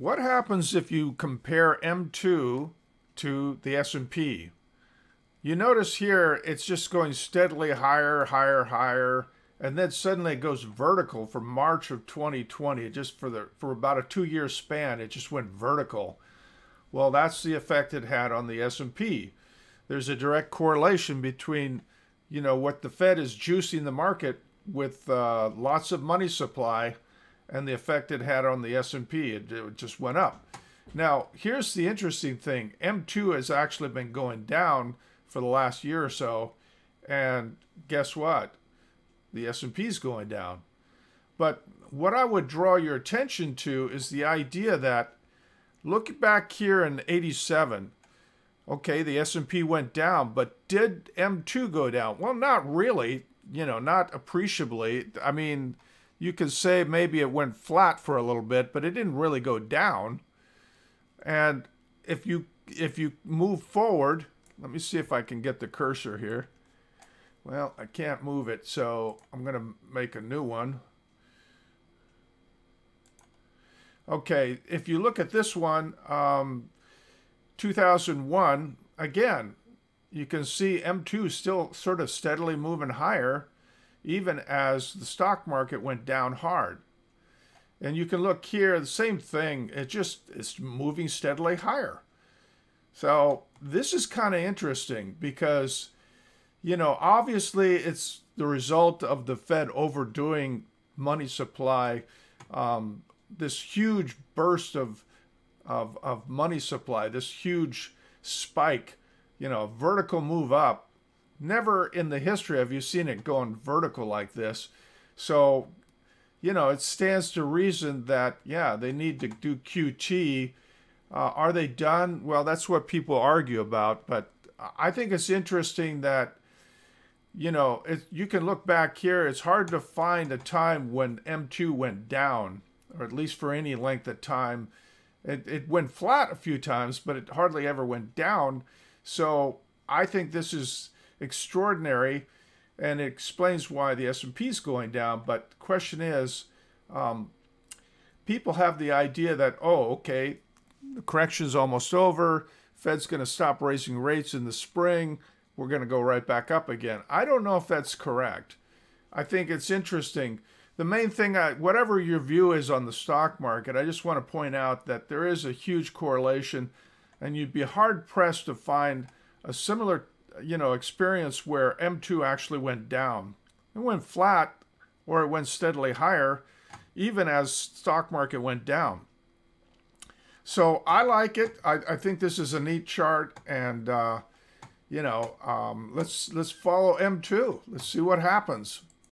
what happens if you compare M2 to the S&P? You notice here it's just going steadily higher, higher, higher, and then suddenly it goes vertical from March of 2020. Just for the for about a two-year span, it just went vertical. Well, that's the effect it had on the S&P. There's a direct correlation between, you know, what the Fed is juicing the market with uh, lots of money supply and the effect it had on the S&P. It, it just went up. Now, here's the interesting thing. M2 has actually been going down for the last year or so, and guess what? The S&P is going down. But what I would draw your attention to is the idea that look back here in 87. Okay, the S&P went down, but did M2 go down? Well, not really, you know, not appreciably. I mean, you could say maybe it went flat for a little bit, but it didn't really go down. And if you if you move forward, let me see if I can get the cursor here. Well, I can't move it, so I'm going to make a new one. Okay, if you look at this one, um, 2001, again, you can see M2 still sort of steadily moving higher even as the stock market went down hard. And you can look here, the same thing, it just it's moving steadily higher. So this is kind of interesting because, you know, obviously it's the result of the Fed overdoing money supply, um, this huge burst of, of, of money supply, this huge spike, you know, vertical move up Never in the history have you seen it going vertical like this. So, you know, it stands to reason that, yeah, they need to do QT. Uh, are they done? Well, that's what people argue about. But I think it's interesting that, you know, it, you can look back here. It's hard to find a time when M2 went down, or at least for any length of time. It, it went flat a few times, but it hardly ever went down. So I think this is extraordinary, and it explains why the S&P is going down. But the question is, um, people have the idea that oh, okay, the correction is almost over. Fed's going to stop raising rates in the spring. We're going to go right back up again. I don't know if that's correct. I think it's interesting. The main thing, I, whatever your view is on the stock market, I just want to point out that there is a huge correlation, and you'd be hard pressed to find a similar you know, experience where M2 actually went down. It went flat or it went steadily higher, even as stock market went down. So I like it. I, I think this is a neat chart, and uh, you know, um, let's let's follow M2. Let's see what happens.